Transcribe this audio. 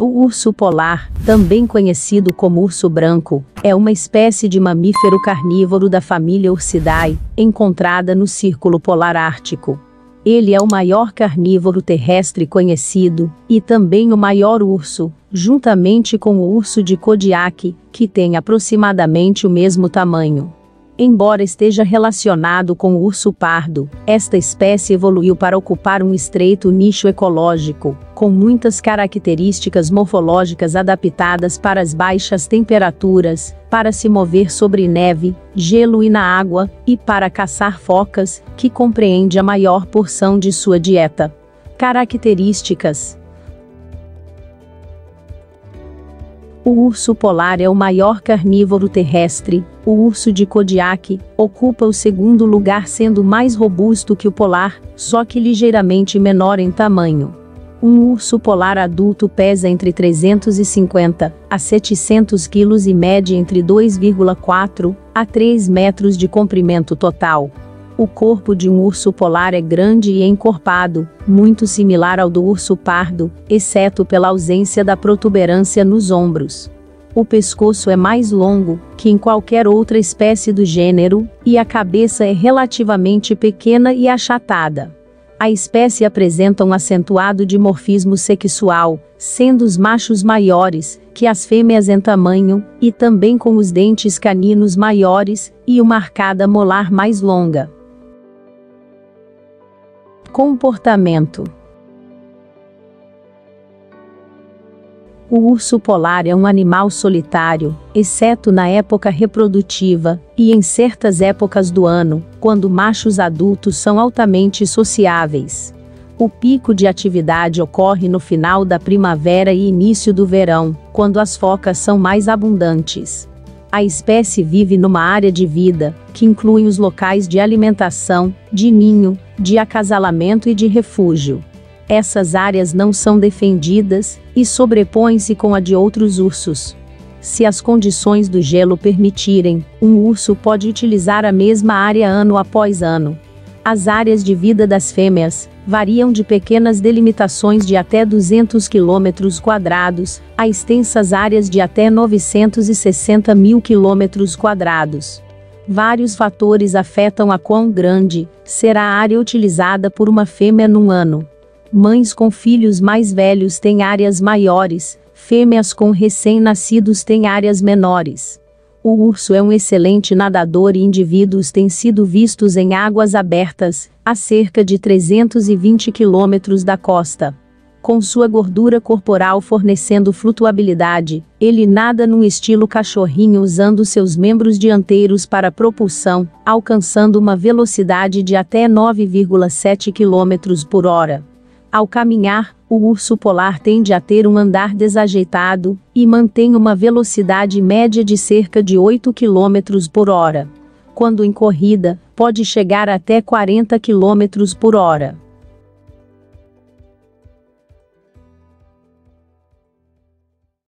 O urso polar, também conhecido como urso branco, é uma espécie de mamífero carnívoro da família Ursidae, encontrada no Círculo Polar Ártico. Ele é o maior carnívoro terrestre conhecido, e também o maior urso, juntamente com o urso de Kodiak, que tem aproximadamente o mesmo tamanho. Embora esteja relacionado com o urso pardo, esta espécie evoluiu para ocupar um estreito nicho ecológico, com muitas características morfológicas adaptadas para as baixas temperaturas, para se mover sobre neve, gelo e na água, e para caçar focas, que compreende a maior porção de sua dieta. Características O urso polar é o maior carnívoro terrestre. O urso de Kodiak ocupa o segundo lugar, sendo mais robusto que o polar, só que ligeiramente menor em tamanho. Um urso polar adulto pesa entre 350 a 700 quilos e mede entre 2,4 a 3 metros de comprimento total. O corpo de um urso polar é grande e encorpado, muito similar ao do urso pardo, exceto pela ausência da protuberância nos ombros. O pescoço é mais longo que em qualquer outra espécie do gênero, e a cabeça é relativamente pequena e achatada. A espécie apresenta um acentuado dimorfismo sexual, sendo os machos maiores que as fêmeas em tamanho, e também com os dentes caninos maiores e uma arcada molar mais longa. Comportamento O urso polar é um animal solitário, exceto na época reprodutiva, e em certas épocas do ano, quando machos adultos são altamente sociáveis. O pico de atividade ocorre no final da primavera e início do verão, quando as focas são mais abundantes. A espécie vive numa área de vida, que inclui os locais de alimentação, de ninho, de acasalamento e de refúgio. Essas áreas não são defendidas e sobrepõem-se com a de outros ursos. Se as condições do gelo permitirem, um urso pode utilizar a mesma área ano após ano. As áreas de vida das fêmeas variam de pequenas delimitações de até 200 km quadrados a extensas áreas de até 960 mil km quadrados. Vários fatores afetam a quão grande será a área utilizada por uma fêmea num ano. Mães com filhos mais velhos têm áreas maiores, fêmeas com recém-nascidos têm áreas menores. O urso é um excelente nadador e indivíduos têm sido vistos em águas abertas, a cerca de 320 quilômetros da costa. Com sua gordura corporal fornecendo flutuabilidade, ele nada num estilo cachorrinho usando seus membros dianteiros para propulsão, alcançando uma velocidade de até 9,7 km por hora. Ao caminhar, o urso polar tende a ter um andar desajeitado e mantém uma velocidade média de cerca de 8 km por hora. Quando em corrida, pode chegar até 40 km por hora.